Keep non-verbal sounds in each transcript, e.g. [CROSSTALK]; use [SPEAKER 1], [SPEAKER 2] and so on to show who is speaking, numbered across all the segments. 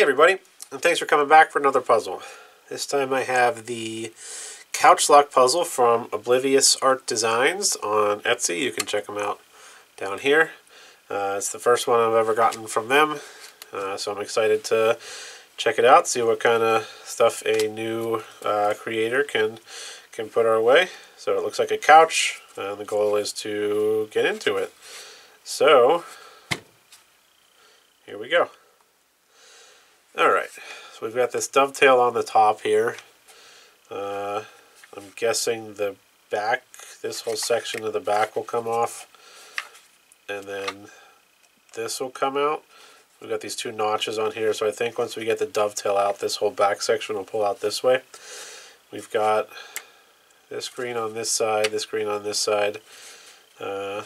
[SPEAKER 1] Hey everybody, and thanks for coming back for another puzzle. This time I have the Couch Lock puzzle from Oblivious Art Designs on Etsy. You can check them out down here. Uh, it's the first one I've ever gotten from them, uh, so I'm excited to check it out, see what kind of stuff a new uh, creator can can put our way. So it looks like a couch, and the goal is to get into it. So, here we go. Alright, so we've got this dovetail on the top here. Uh, I'm guessing the back, this whole section of the back will come off. And then this will come out. We've got these two notches on here, so I think once we get the dovetail out, this whole back section will pull out this way. We've got this green on this side, this green on this side. Uh,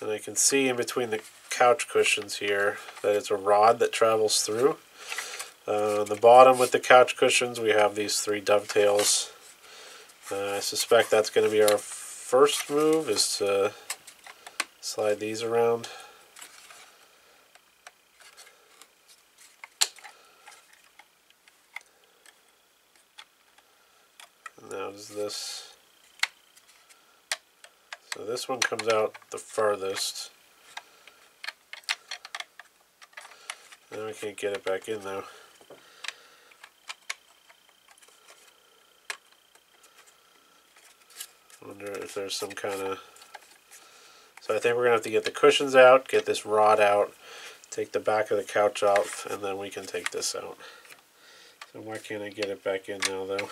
[SPEAKER 1] and I can see in between the couch cushions here that it's a rod that travels through. Uh, the bottom with the couch cushions we have these three dovetails. Uh, I suspect that's going to be our first move is to slide these around. now does this so this one comes out the farthest Now I can't get it back in though. wonder if there's some kind of... So I think we're going to have to get the cushions out, get this rod out, take the back of the couch off, and then we can take this out. So why can't I get it back in now though?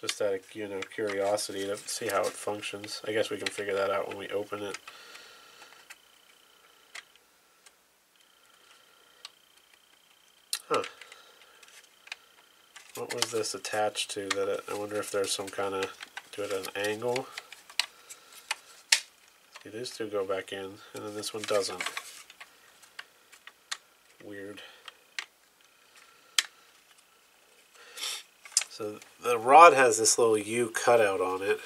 [SPEAKER 1] Just out of you know curiosity to see how it functions. I guess we can figure that out when we open it. Huh. What was this attached to that it, I wonder if there's some kind of, do it at an angle. See, these two go back in, and then this one doesn't. Weird. So the rod has this little U cutout on it.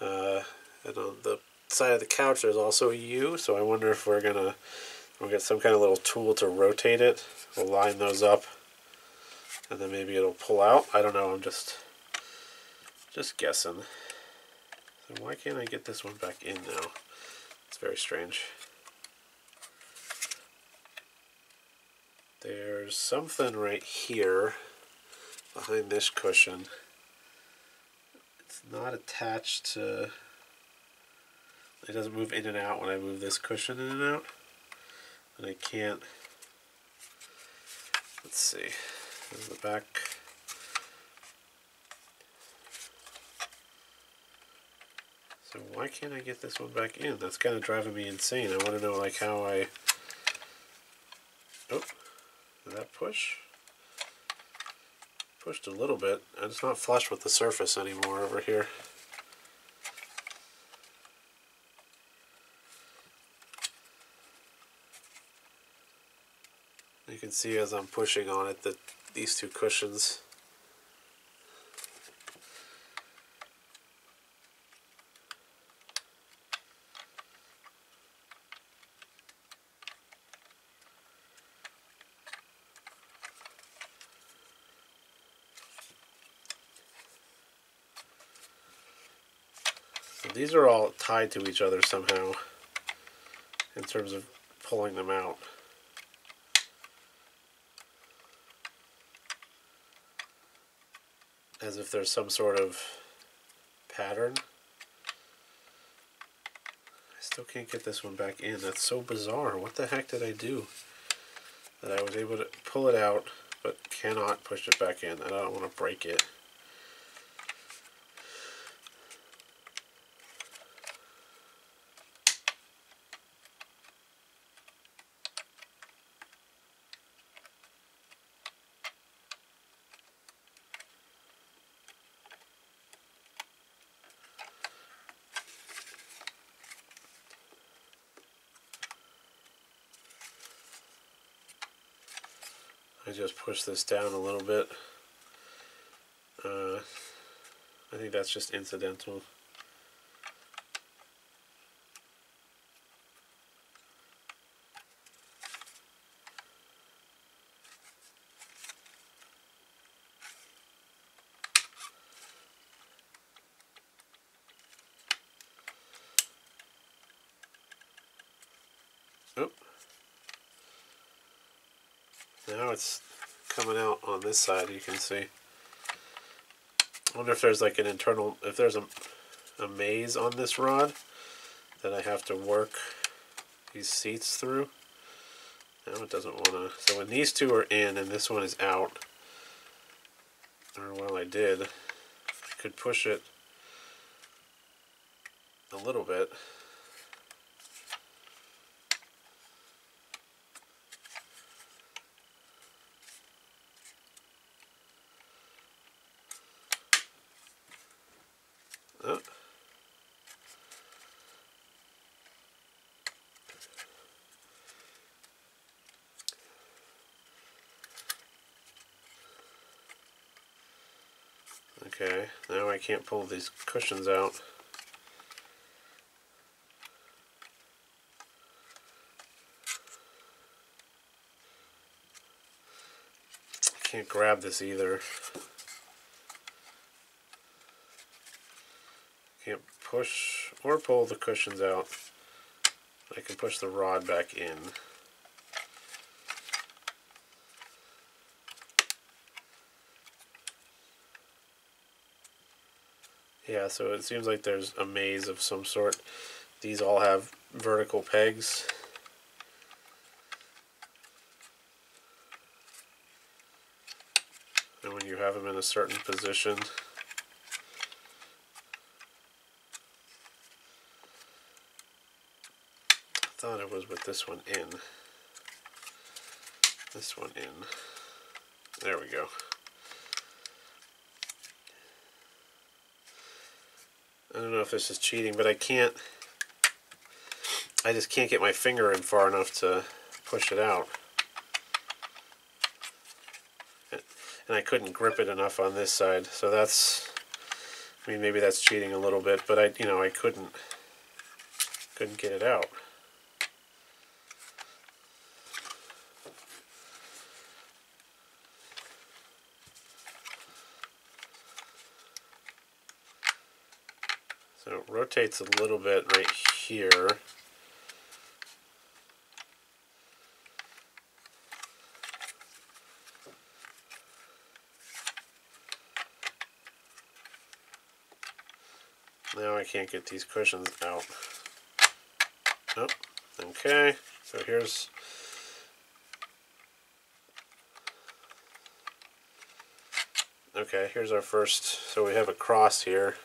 [SPEAKER 1] Uh, and on the side of the couch there's also a U, so I wonder if we're to we'll get some kind of little tool to rotate it. We'll line those up and then maybe it'll pull out. I don't know, I'm just just guessing. Why can't I get this one back in now? It's very strange. There's something right here behind this cushion. It's not attached to... It doesn't move in and out when I move this cushion in and out. And I can't... Let's see. The back. So why can't I get this one back in? That's kind of driving me insane. I want to know like how I... Oh, did that push? Pushed a little bit, it's not flush with the surface anymore over here. You can see as I'm pushing on it that these two cushions these are all tied to each other somehow in terms of pulling them out. As if there's some sort of pattern. I still can't get this one back in. That's so bizarre. What the heck did I do? That I was able to pull it out but cannot push it back in. I don't want to break it. just push this down a little bit. Uh, I think that's just incidental. Oop. Now it's coming out on this side, you can see. I wonder if there's like an internal, if there's a, a maze on this rod that I have to work these seats through. Now it doesn't want to, so when these two are in and this one is out, or well I did, I could push it a little bit. Oh. Okay, now I can't pull these cushions out. Can't grab this either. Can't push or pull the cushions out. I can push the rod back in. Yeah, so it seems like there's a maze of some sort. These all have vertical pegs. And when you have them in a certain position, I thought it was with this one in. This one in. There we go. I don't know if this is cheating, but I can't. I just can't get my finger in far enough to push it out. And I couldn't grip it enough on this side, so that's. I mean, maybe that's cheating a little bit, but I, you know, I couldn't, couldn't get it out. So rotates a little bit right here. Now I can't get these cushions out. Oh, okay. So here's Okay, here's our first, so we have a cross here.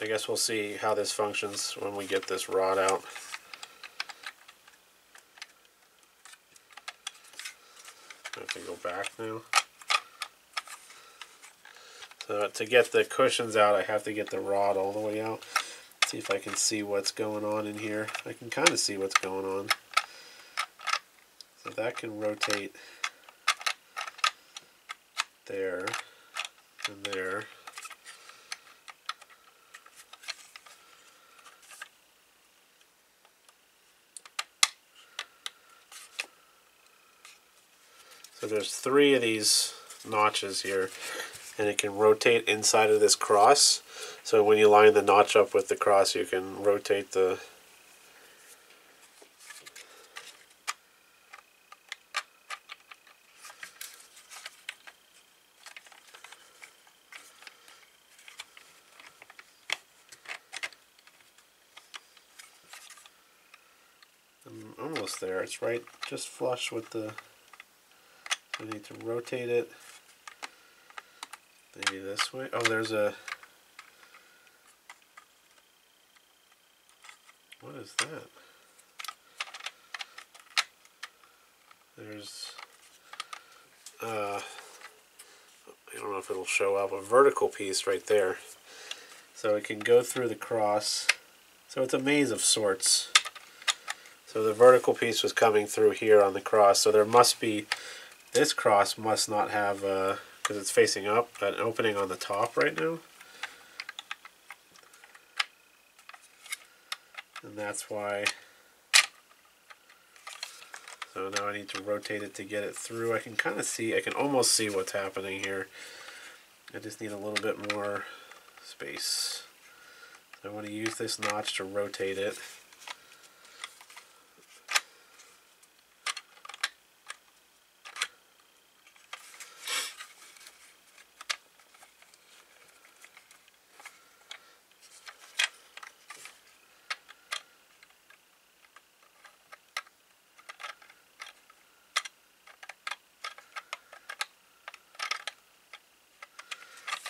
[SPEAKER 1] I guess we'll see how this functions when we get this rod out. I have to go back now. So to get the cushions out, I have to get the rod all the way out. See if I can see what's going on in here. I can kind of see what's going on. So that can rotate there and there. So there's three of these notches here and it can rotate inside of this cross. So when you line the notch up with the cross you can rotate the I'm almost there. It's right just flush with the I need to rotate it maybe this way. Oh, there's a what is that? There's uh, I don't know if it'll show up a vertical piece right there. So it can go through the cross. So it's a maze of sorts. So the vertical piece was coming through here on the cross. So there must be, this cross must not have, because uh, it's facing up, an opening on the top right now. And that's why, so now I need to rotate it to get it through. I can kind of see, I can almost see what's happening here. I just need a little bit more space. I want to use this notch to rotate it.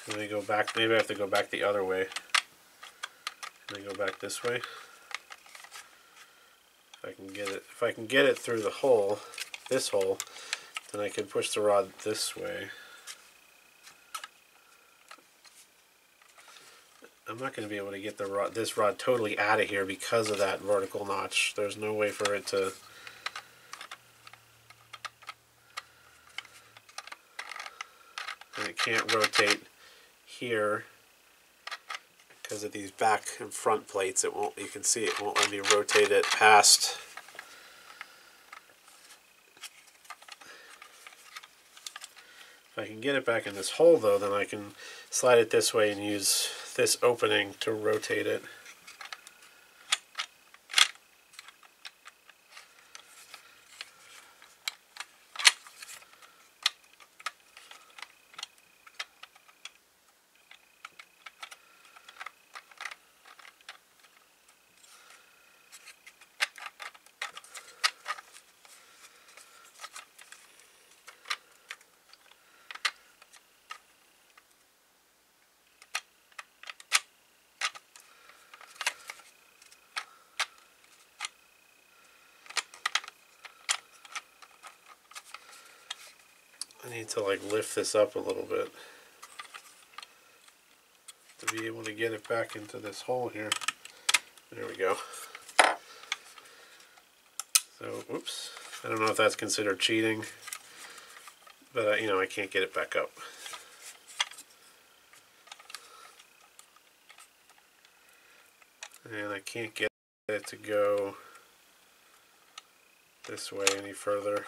[SPEAKER 1] Let me go back. Maybe I have to go back the other way. Let me go back this way. If I can get it, if I can get it through the hole, this hole, then I can push the rod this way. I'm not going to be able to get the rod, this rod totally out of here because of that vertical notch. There's no way for it to. And it can't rotate here because of these back and front plates. It won't. You can see it won't let me rotate it past. If I can get it back in this hole though, then I can slide it this way and use this opening to rotate it. I need to like lift this up a little bit to be able to get it back into this hole here. There we go. So, oops. I don't know if that's considered cheating, but uh, you know, I can't get it back up. And I can't get it to go this way any further.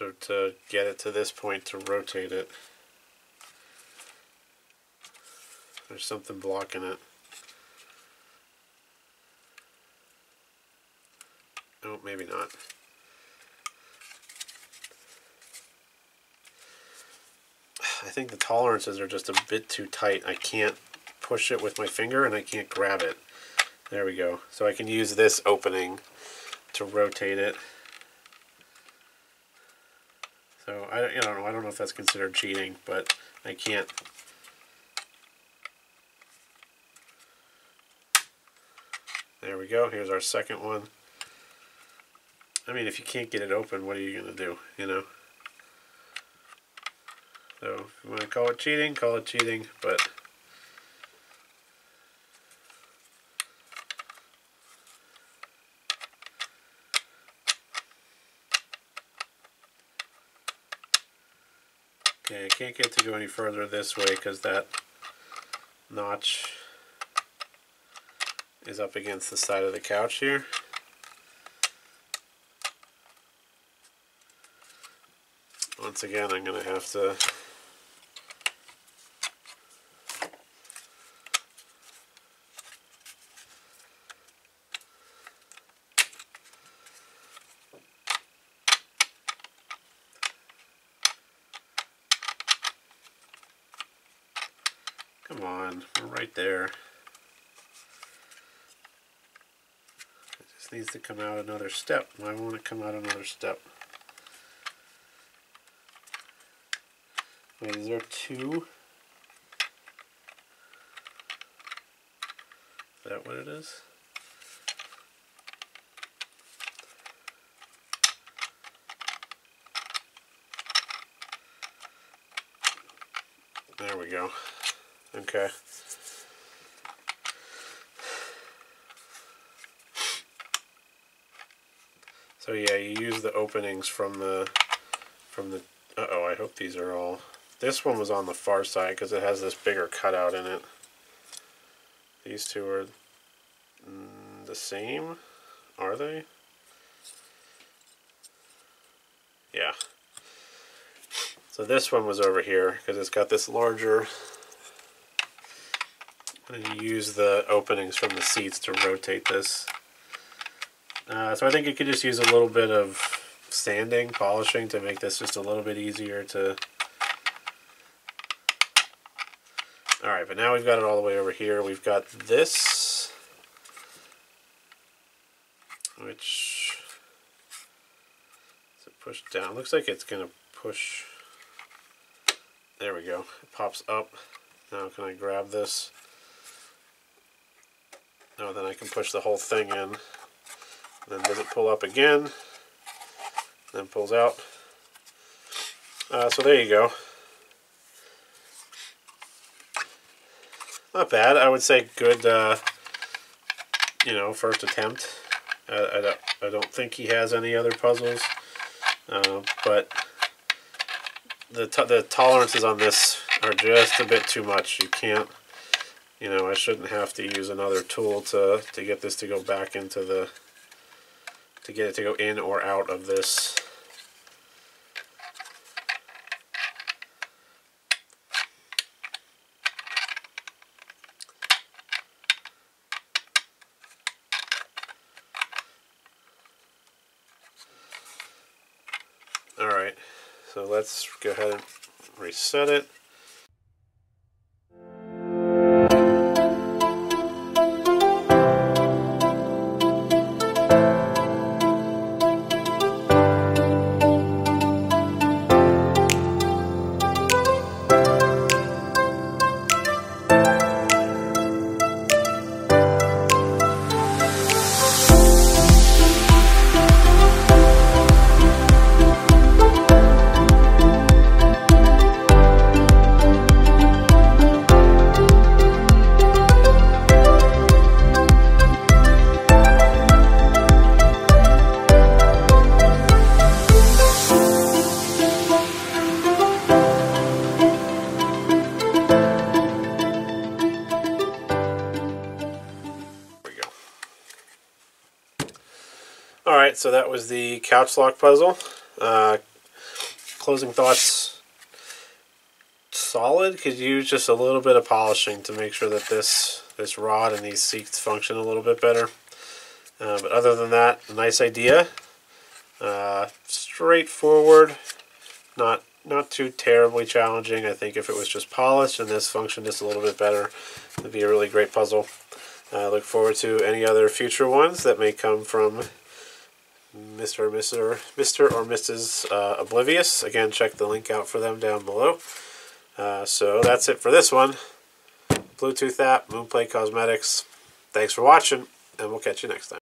[SPEAKER 1] So to get it to this point to rotate it, there's something blocking it. Oh, maybe not. [SIGHS] I think the tolerances are just a bit too tight. I can't push it with my finger and I can't grab it. There we go. So I can use this opening to rotate it. So I, I don't know. I don't know if that's considered cheating, but I can't. There we go. Here's our second one. I mean, if you can't get it open, what are you going to do, you know? So, if you want to call it cheating, call it cheating, but... Okay, I can't get to go any further this way because that notch is up against the side of the couch here. Once again, I'm going to have to Come on, we're right there. It just needs to come out another step. Why won't it come out another step? Wait, is there two? Is that what it is? There we go. Okay. So yeah, you use the openings from the from the. Uh oh, I hope these are all. This one was on the far side because it has this bigger cutout in it. These two are mm, the same, are they? Yeah. So this one was over here because it's got this larger going to use the openings from the seats to rotate this. Uh, so I think you could just use a little bit of sanding, polishing to make this just a little bit easier to... Alright, but now we've got it all the way over here. We've got this. which is it push down? Looks like it's gonna push. There we go. It pops up. Now can I grab this? No, then I can push the whole thing in. Then does it pull up again? Then pulls out. Uh, so there you go. Not bad. I would say good, uh, you know, first attempt. Uh, I, don't, I don't think he has any other puzzles. Uh, but the, the tolerances on this are just a bit too much. You can't, you know, I shouldn't have to use another tool to, to get this to go back into the, to get it to go in or out of this Alright, so let's go ahead and reset it. So that was the couch lock puzzle. Uh, closing thoughts solid. Could use just a little bit of polishing to make sure that this this rod and these seats function a little bit better. Uh, but other than that, nice idea. Uh, straightforward, not not too terribly challenging. I think if it was just polished and this functioned just a little bit better, it'd be a really great puzzle. I look forward to any other future ones that may come from Mr. or Mr. Mr. or Mrs. Uh, Oblivious. Again, check the link out for them down below. Uh, so that's it for this one. Bluetooth app, Moonplay Cosmetics. Thanks for watching, and we'll catch you next time.